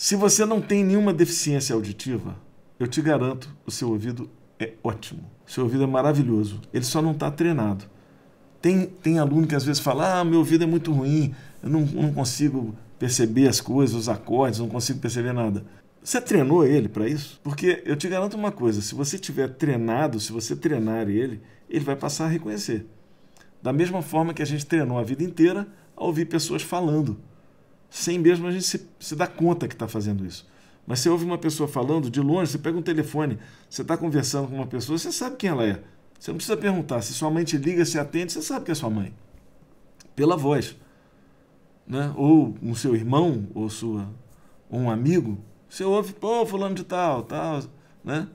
Se você não tem nenhuma deficiência auditiva, eu te garanto, o seu ouvido é ótimo. O seu ouvido é maravilhoso. Ele só não está treinado. Tem, tem aluno que às vezes fala: Ah, meu ouvido é muito ruim, eu não, não consigo perceber as coisas, os acordes, não consigo perceber nada. Você treinou ele para isso? Porque eu te garanto uma coisa: se você tiver treinado, se você treinar ele, ele vai passar a reconhecer. Da mesma forma que a gente treinou a vida inteira a ouvir pessoas falando, sem mesmo a gente se, se dar conta que está fazendo isso. Mas você ouve uma pessoa falando de longe, você pega um telefone, você está conversando com uma pessoa, você sabe quem ela é. Você não precisa perguntar. Se sua mãe te liga, se atende, você sabe que é sua mãe. Pela voz. Né? Ou um seu irmão, ou sua, ou um amigo, você ouve, pô, fulano de tal, tal, né?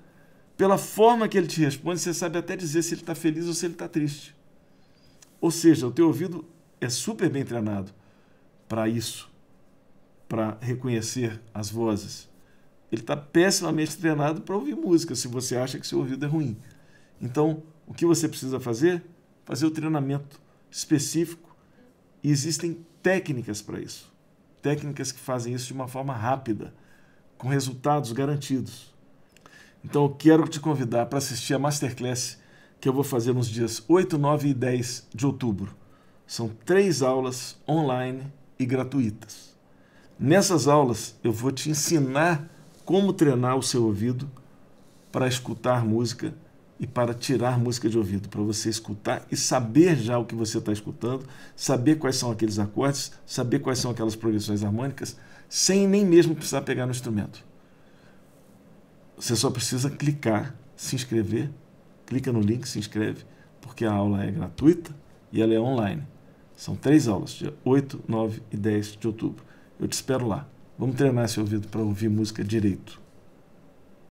Pela forma que ele te responde, você sabe até dizer se ele está feliz ou se ele está triste. Ou seja, o teu ouvido é super bem treinado para isso, para reconhecer as vozes. Ele está pessimamente treinado para ouvir música, se você acha que seu ouvido é ruim. Então, o que você precisa fazer? Fazer o treinamento específico. E existem técnicas para isso. Técnicas que fazem isso de uma forma rápida, com resultados garantidos. Então, eu quero te convidar para assistir a Masterclass que eu vou fazer nos dias 8, 9 e 10 de outubro. São três aulas online e gratuitas. Nessas aulas, eu vou te ensinar como treinar o seu ouvido para escutar música e para tirar música de ouvido, para você escutar e saber já o que você está escutando, saber quais são aqueles acordes, saber quais são aquelas progressões harmônicas, sem nem mesmo precisar pegar no instrumento. Você só precisa clicar, se inscrever, clica no link, se inscreve, porque a aula é gratuita e ela é online. São três aulas, dia 8, 9 e 10 de outubro. Eu te espero lá. Vamos treinar esse ouvido para ouvir música direito.